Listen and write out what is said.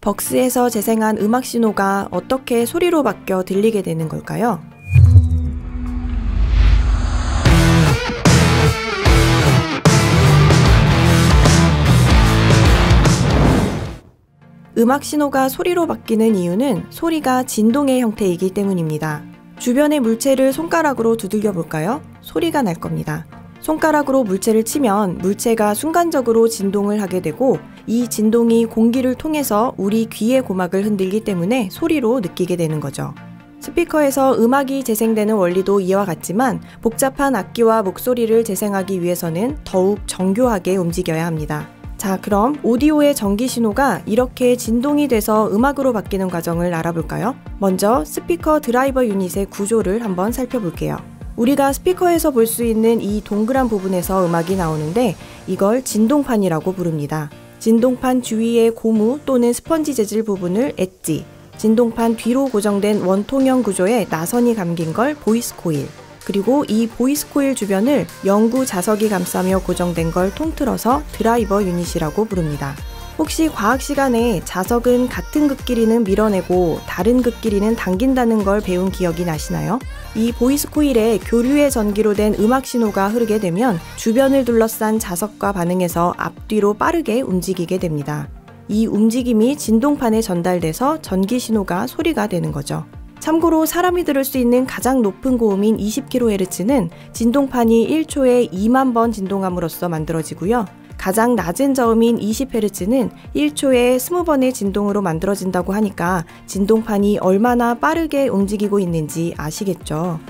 벅스에서 재생한 음악 신호가 어떻게 소리로 바뀌어 들리게 되는 걸까요? 음악 신호가 소리로 바뀌는 이유는 소리가 진동의 형태이기 때문입니다. 주변의 물체를 손가락으로 두들겨 볼까요? 소리가 날 겁니다. 손가락으로 물체를 치면 물체가 순간적으로 진동을 하게 되고 이 진동이 공기를 통해서 우리 귀의 고막을 흔들기 때문에 소리로 느끼게 되는 거죠. 스피커에서 음악이 재생되는 원리도 이와 같지만 복잡한 악기와 목소리를 재생하기 위해서는 더욱 정교하게 움직여야 합니다. 자, 그럼 오디오의 전기 신호가 이렇게 진동이 돼서 음악으로 바뀌는 과정을 알아볼까요? 먼저 스피커 드라이버 유닛의 구조를 한번 살펴볼게요. 우리가 스피커에서 볼 수 있는 이 동그란 부분에서 음악이 나오는데 이걸 진동판이라고 부릅니다. 진동판 주위의 고무 또는 스펀지 재질 부분을 엣지, 진동판 뒤로 고정된 원통형 구조에 나선이 감긴 걸 voice coil, 그리고 이 voice coil 주변을 영구 자석이 감싸며 고정된 걸 통틀어서 driver unit이라고 부릅니다. 혹시 과학 시간에 자석은 같은 극끼리는 밀어내고 다른 극끼리는 당긴다는 걸 배운 기억이 나시나요? 이 voice coil에 교류의 전기로 된 음악 신호가 흐르게 되면 주변을 둘러싼 자석과 반응해서 앞뒤로 빠르게 움직이게 됩니다. 이 움직임이 진동판에 전달돼서 전기 신호가 소리가 되는 거죠. 참고로 사람이 들을 수 있는 가장 높은 고음인 20kHz는 진동판이 1초에 2만 번 진동함으로써 만들어지고요. 가장 낮은 저음인 20Hz는 1초에 20번의 진동으로 만들어진다고 하니까 진동판이 얼마나 빠르게 움직이고 있는지 아시겠죠?